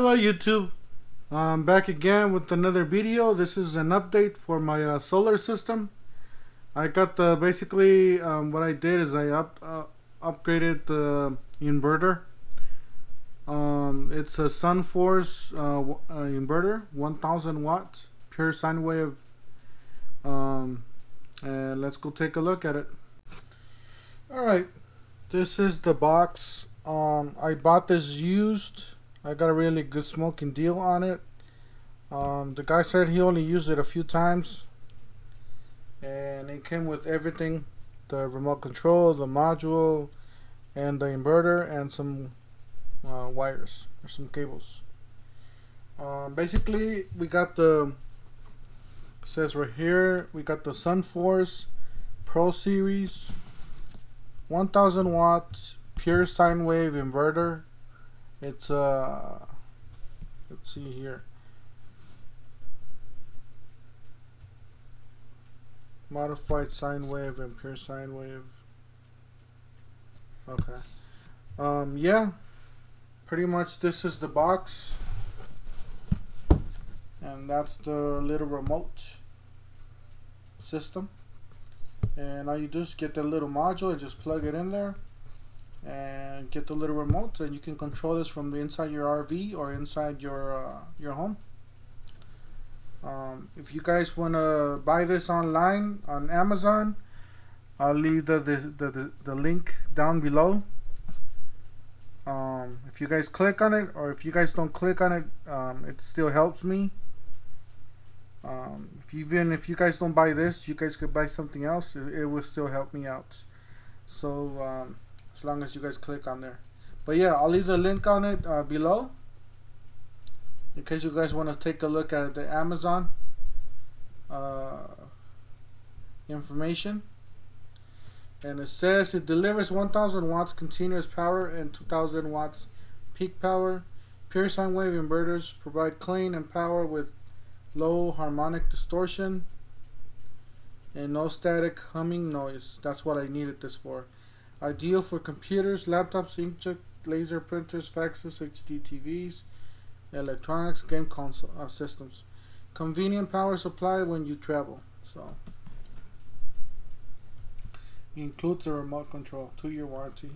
Hello YouTube. I'm back again with another video. This is an update for my uh, solar system. I got the basically um, what I did is I up uh, upgraded the inverter. Um, it's a SunForce uh, uh, inverter, 1000 watts, pure sine wave. Um, and let's go take a look at it. All right, this is the box. Um, I bought this used. I got a really good smoking deal on it. Um, the guy said he only used it a few times. And it came with everything. The remote control, the module, and the inverter, and some uh, wires or some cables. Um, basically, we got the says right here we got the SunForce Pro Series 1000 watts pure sine wave inverter it's uh let's see here. Modified sine wave and pure sine wave. Okay. Um yeah. Pretty much this is the box. And that's the little remote system. And all you do is get the little module and just plug it in there and get the little remote and you can control this from the inside your RV or inside your uh, your home. Um, if you guys want to buy this online on Amazon I'll leave the, the, the, the link down below. Um, if you guys click on it or if you guys don't click on it um, it still helps me. Um, if you, even if you guys don't buy this you guys could buy something else it, it will still help me out. So um, as long as you guys click on there. But yeah I'll leave the link on it uh, below. In case you guys want to take a look at the Amazon uh, information. And it says it delivers 1000 watts continuous power and 2000 watts peak power. Pure sine wave inverters provide clean and power with low harmonic distortion and no static humming noise. That's what I needed this for Ideal for computers, laptops, inkjet, laser printers, faxes, HD TVs, electronics, game console uh, systems. Convenient power supply when you travel. So includes a remote control, two-year warranty,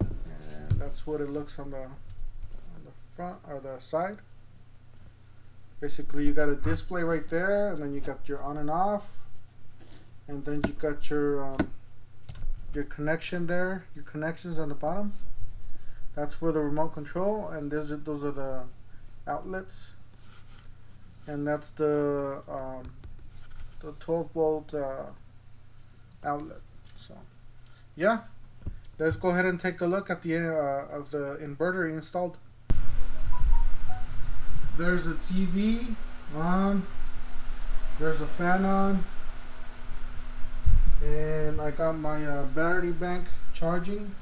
and that's what it looks on the on the front or the side. Basically, you got a display right there, and then you got your on and off, and then you got your um, your connection there, your connections on the bottom. That's for the remote control, and those are, those are the outlets, and that's the um, the 12 volt uh, outlet. So, yeah, let's go ahead and take a look at the uh, of the inverter installed. There's a TV on. There's a fan on and I got my uh, battery bank charging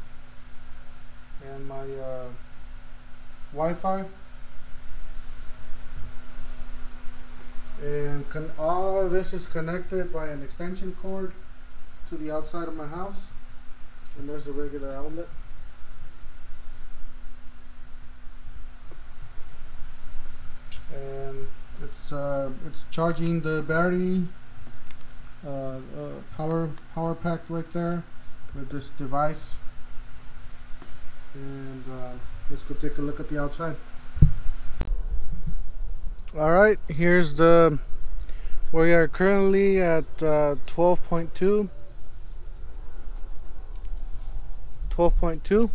and my uh, Wi-Fi. And all this is connected by an extension cord to the outside of my house. And there's a regular outlet. And it's uh, it's charging the battery uh, uh, power power pack right there with this device. And uh, let's go take a look at the outside. All right here's the we are currently at 12.2 12.2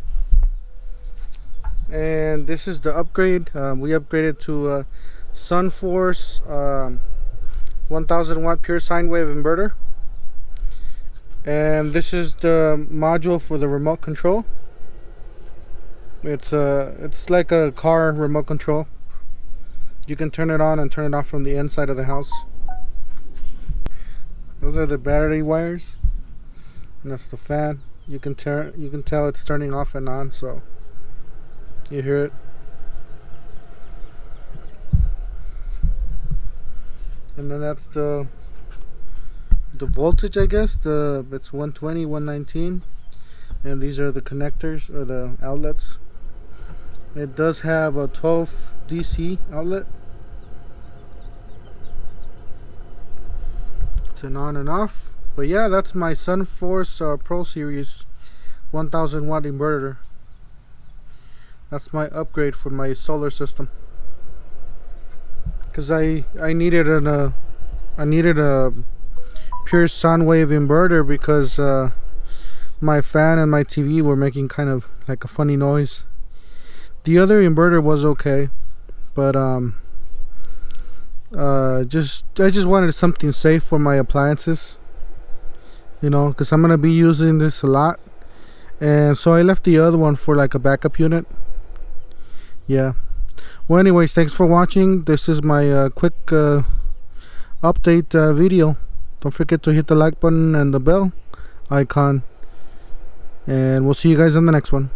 and this is the upgrade. Um, we upgraded to uh, SunForce um, 1000 watt pure sine wave inverter. And this is the module for the remote control. It's a it's like a car remote control. You can turn it on and turn it off from the inside of the house. Those are the battery wires. And that's the fan. You can turn you can tell it's turning off and on so you hear it and then that's the the voltage I guess the it's 120 119 and these are the connectors or the outlets. It does have a 12 DC outlet. It's an on and off. But yeah that's my Sunforce uh, Pro Series 1000 watt inverter. That's my upgrade for my solar system because I I needed an uh, I needed a pure sun wave inverter because uh, my fan and my TV were making kind of like a funny noise. The other inverter was okay but um uh just I just wanted something safe for my appliances you know because I'm gonna be using this a lot. And so I left the other one for like a backup unit. Yeah well anyways thanks for watching. This is my uh, quick uh, update uh, video. Don't forget to hit the like button and the bell icon. And we'll see you guys on the next one